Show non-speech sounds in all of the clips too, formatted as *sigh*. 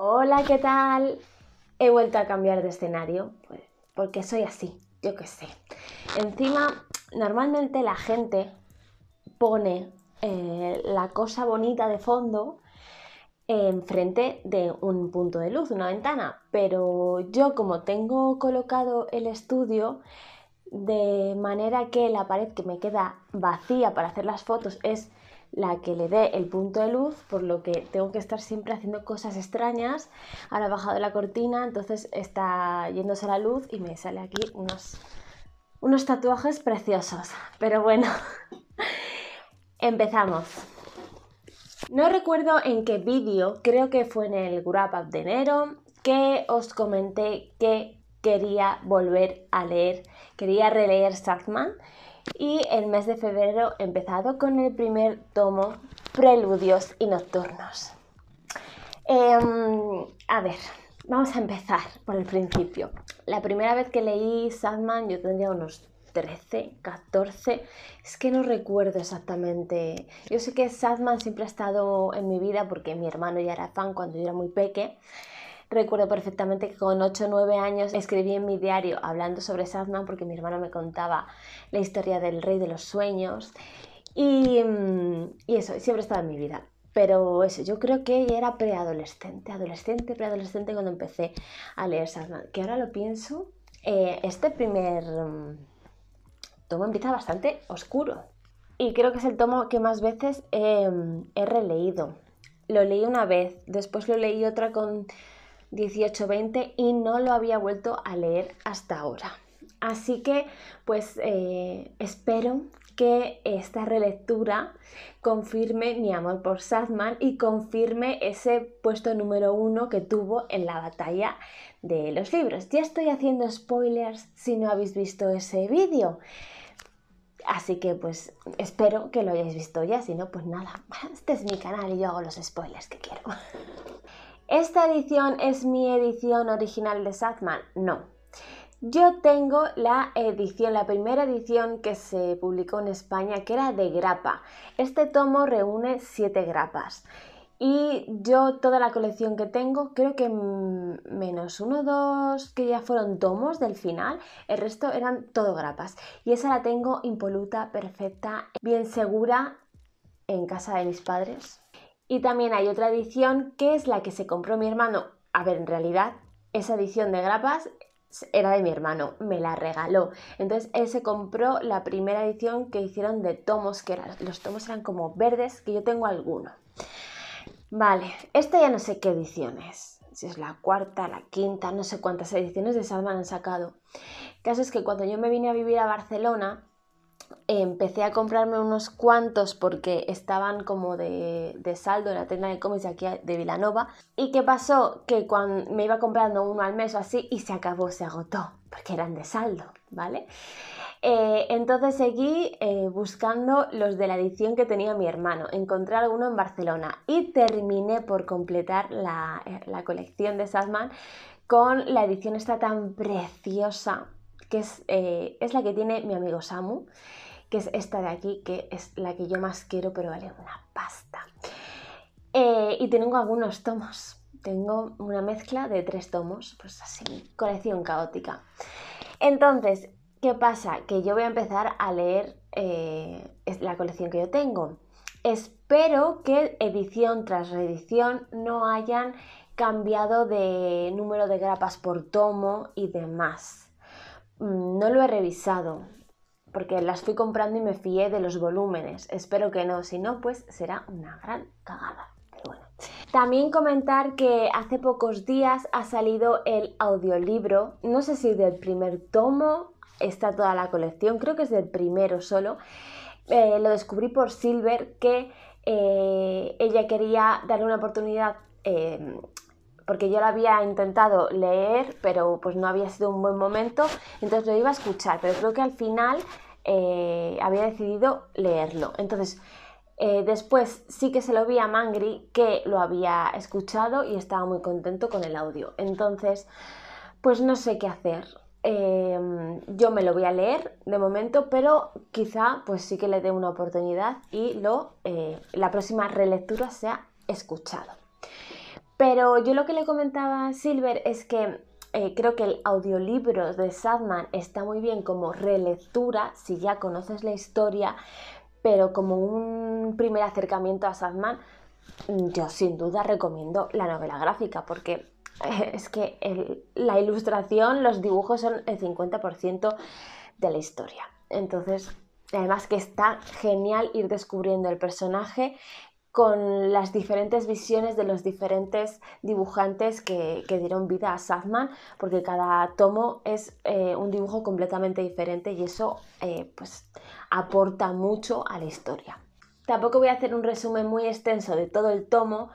Hola, ¿qué tal? He vuelto a cambiar de escenario, pues, porque soy así, yo qué sé. Encima, normalmente la gente pone eh, la cosa bonita de fondo enfrente de un punto de luz, una ventana, pero yo como tengo colocado el estudio de manera que la pared que me queda vacía para hacer las fotos es la que le dé el punto de luz, por lo que tengo que estar siempre haciendo cosas extrañas. Ahora he bajado la cortina, entonces está yéndose la luz y me sale aquí unos, unos tatuajes preciosos. Pero bueno, *laughs* empezamos. No recuerdo en qué vídeo, creo que fue en el Wrap Up de enero, que os comenté que quería volver a leer, quería releer Sartman y el mes de febrero he empezado con el primer tomo, Preludios y Nocturnos. Em, a ver, vamos a empezar por el principio. La primera vez que leí Sandman yo tendría unos 13, 14, es que no recuerdo exactamente. Yo sé que Sadman siempre ha estado en mi vida porque mi hermano ya era fan cuando yo era muy peque. Recuerdo perfectamente que con 8 o 9 años escribí en mi diario hablando sobre Sadman porque mi hermano me contaba la historia del rey de los sueños y, mm, eso, siempre estaba en mi vida. Pero eso, yo creo que era preadolescente, adolescente, preadolescente cuando empecé a leer Sadman. Que ahora lo pienso, eh, este primer mm, tomo empieza bastante oscuro. Y creo que es el tomo que más veces he releído. Lo leí una vez, después lo leí otra con 18-20 y no lo había vuelto a leer hasta ahora. Así que pues eh, espero que esta relectura confirme mi amor por Sadman y confirme ese puesto número uno que tuvo en la batalla de los libros. Ya estoy haciendo spoilers si no habéis visto ese vídeo. Así que pues espero que lo hayáis visto ya, si no pues nada, este es mi canal y yo hago los spoilers que quiero. ¿Esta edición es mi edición original de Sadman? No. Yo tengo la edición, la primera edición que se publicó en España, que era de grapa. Este tomo reúne siete grapas. Y yo toda la colección que tengo, creo que menos uno o dos que ya fueron tomos del final, el resto eran todo grapas. Y esa la tengo impoluta, perfecta, bien segura en casa de mis padres. Y también hay otra edición que es la que se compró mi hermano. A ver, en realidad, esa edición de grapas era de mi hermano, me la regaló. Entonces él se compró la primera edición que hicieron de tomos, que los tomos eran como verdes, que yo tengo alguno. Vale, esta ya no sé qué edición es. Si es la cuarta, la quinta, no sé cuántas ediciones de Salman han sacado. El caso es que cuando yo me vine a vivir a Barcelona, empecé a comprarme unos cuantos porque estaban como de, saldo en la tienda de cómics aquí de Vilanova. ¿Y qué pasó? Que cuando me iba comprando uno al mes o así y se acabó, se agotó, porque eran de saldo, ¿vale? Eh, entonces seguí eh, buscando los de la edición que tenía mi hermano. Encontré alguno en Barcelona y terminé por completar la, eh, colección de Sadman con la edición esta tan preciosa que es, es la que tiene mi amigo Samu, que es esta de aquí, que es la que yo más quiero, pero vale una pasta. y tengo algunos tomos. Tengo una mezcla de tres tomos, pues así, colección caótica. Entonces, ¿Qué pasa? Que yo voy a empezar a leer eh, la colección que yo tengo. Espero que edición tras reedición no hayan cambiado de número de grapas por tomo y demás. Mm, no lo he revisado porque las fui comprando y me fié de los volúmenes. Espero que no, si no, pues será una gran cagada. También comentar que hace pocos días ha salido el audiolibro, no sé si del primer tomo está toda la colección, creo que es del primero solo. Eh, lo descubrí por Silver que eh, ella quería darle una oportunidad em, porque yo lo había intentado leer, pero pues no había sido un buen momento, entonces lo iba a escuchar, pero creo que al final eh, había decidido leerlo. Entonces, después sí que se lo vi a Mangri, que lo había escuchado y estaba muy contento con el audio. Entonces, pues no sé qué hacer. Em, yo me lo voy a leer de momento, pero quizá pues sí que le dé una oportunidad y lo, eh, la próxima relectura sea escuchado. Pero yo lo que le comentaba a Silver es que eh, creo que el audiolibro de Sadman está muy bien como relectura, si ya conoces la historia, pero como un primer acercamiento a Sadman, yo sin duda recomiendo la novela gráfica porque eh, es que la ilustración, los dibujos son el 50% de la historia. Entonces, además que está genial ir descubriendo el personaje con las diferentes visiones de los diferentes dibujantes que, dieron vida a Sadman, porque cada tomo es eh, un dibujo completamente diferente y eso eh, pues aporta mucho a la historia. Tampoco voy a hacer un resumen muy extenso de todo el tomo,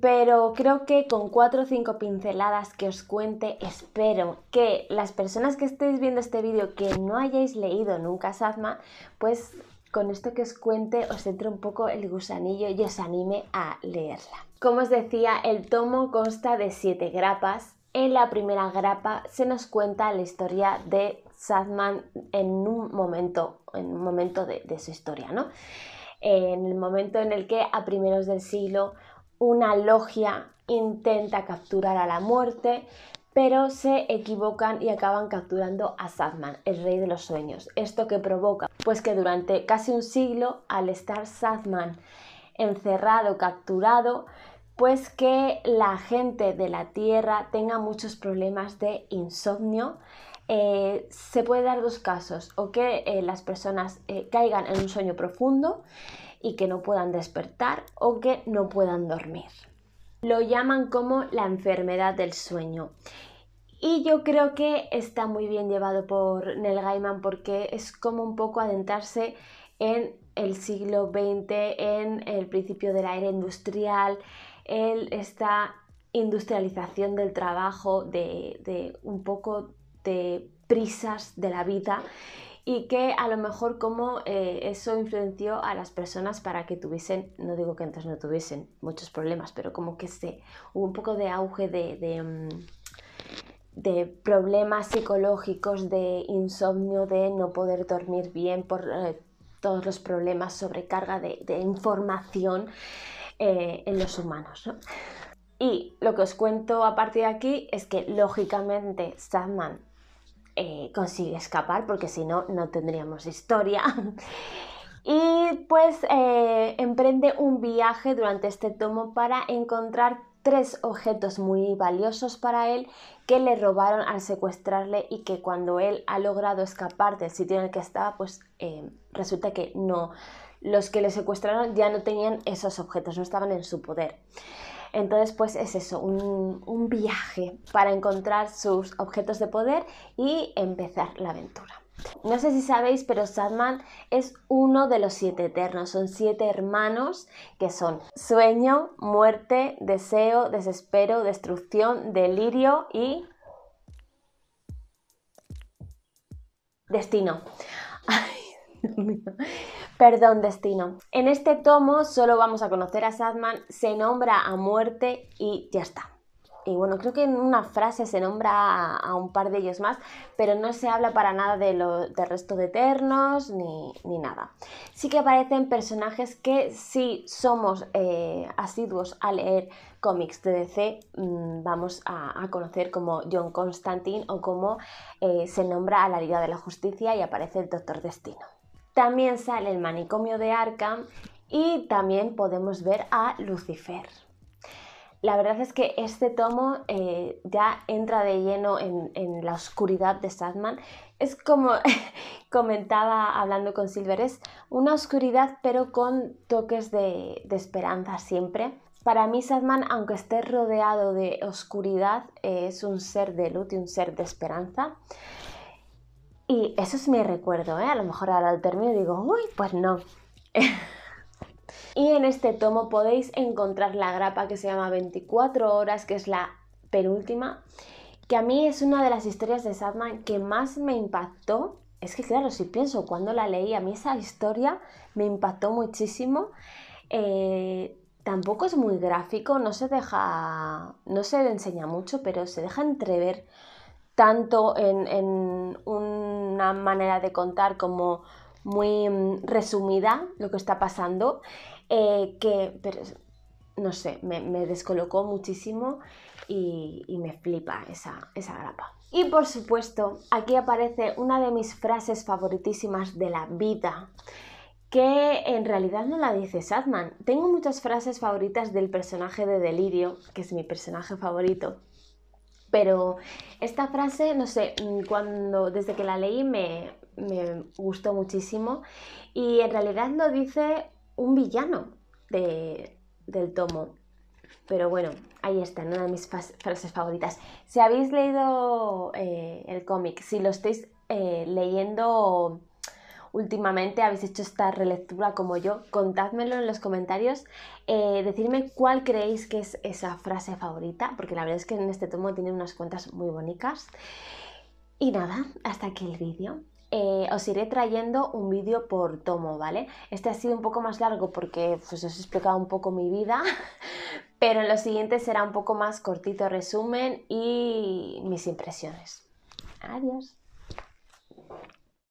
pero creo que con cuatro o cinco pinceladas que os cuente, espero que las personas que estéis viendo este vídeo que no hayáis leído nunca Sadman, pues con esto que os cuente os entre un poco el gusanillo y os anime a leerla. Como os decía, el tomo consta de siete grapas. En la primera grapa se nos cuenta la historia de Sadman en un momento, en un momento de, de su historia, ¿no? En el momento en el que a primeros del siglo una logia intenta capturar a la muerte, pero se equivocan y acaban capturando a Sadman, el rey de los sueños. ¿Esto que provoca? Pues que durante casi un siglo, al estar Sadman encerrado, capturado, pues que la gente de la Tierra tenga muchos problemas de insomnio. Eh, se puede dar dos casos, o que eh, las personas eh, caigan en un sueño profundo y que no puedan despertar o que no puedan dormir. Lo llaman como la enfermedad del sueño. Y yo creo que está muy bien llevado por Neil Gaiman porque es como un poco adentrarse en el siglo XX, en el principio de la era industrial, en esta industrialización del trabajo, de, de un poco de prisas de la vida y que a lo mejor como eh, eso influenció a las personas para que tuviesen, no digo que antes no tuviesen muchos problemas, pero como que se, hubo un poco de auge de, de, mm, problemas psicológicos, de insomnio, de no poder dormir bien por eh, todos los problemas, sobrecarga de, de información eh, en los humanos. Y lo que os cuento a partir de aquí es que lógicamente Sadman eh, consigue escapar porque si no, no tendríamos historia. *laughs* y pues eh, emprende un viaje durante este tomo para encontrar tres objetos muy valiosos para él que le robaron al secuestrarle y que cuando él ha logrado escapar del sitio en el que estaba, pues eh, resulta que no, los que le secuestraron ya no tenían esos objetos, no estaban en su poder. Entonces, pues es eso, un, viaje para encontrar sus objetos de poder y empezar la aventura. No sé si sabéis, pero Sadman es uno de los siete eternos. Son siete hermanos que son sueño, muerte, deseo, desespero, destrucción, delirio y destino. *laughs* *laughs* Perdón, destino. En este tomo solo vamos a conocer a Sadman, se nombra a muerte y ya está. Y bueno, creo que en una frase se nombra a, un par de ellos más, pero no se habla para nada de lo, del resto de Eternos ni, nada. Sí que aparecen personajes que si somos eh, asiduos a leer cómics de DC, mm, vamos a, conocer como John Constantine o como eh, se nombra a la Liga de la Justicia y aparece el Doctor Destino. También sale el manicomio de Arkham y también podemos ver a Lucifer. La verdad es que este tomo eh, ya entra de lleno en, la oscuridad de Sadman. Es como *laughs* comentaba hablando con Silver, es una oscuridad pero con toques de, esperanza siempre. Para mí Sadman, aunque esté rodeado de oscuridad, es un ser de luz y un ser de esperanza. Y eso es mi recuerdo, ¿eh? A lo mejor ahora al término digo, uy, pues no. *laughs* y en este tomo podéis encontrar la grapa que se llama 24 horas, que es la penúltima, que a mí es una de las historias de Sadman que más me impactó. Es que claro, si pienso cuando la leí, a mí esa historia me impactó muchísimo. Eh, tampoco es muy gráfico, no se deja, no se enseña mucho, pero se deja entrever tanto en, una manera de contar como muy mm, resumida lo que está pasando, eh, que no sé, me, descolocó muchísimo y, me flipa esa, esa grapa. Y por supuesto, aquí aparece una de mis frases favoritísimas de la vida, que en realidad no la dice Sadman. Tengo muchas frases favoritas del personaje de Delirio, que es mi personaje favorito. Pero esta frase, no sé, cuando desde que la leí me, me gustó muchísimo y en realidad lo dice un villano del tomo. Pero bueno, ahí está, una de mis frases favoritas. Si habéis leído eh, el cómic, si lo estáis eh, leyendo últimamente, habéis hecho esta relectura como yo, contádmelo en los comentarios, eh, decirme cuál creéis que es esa frase favorita, porque la verdad es que en este tomo tiene unas cuentas muy bonitas. Y nada, hasta aquí el vídeo. Eh, os iré trayendo un vídeo por tomo, ¿vale? Este ha sido un poco más largo porque pues, os he explicado un poco mi vida, *laughs* pero en los siguientes será un poco más cortito resumen y mis impresiones. Adiós.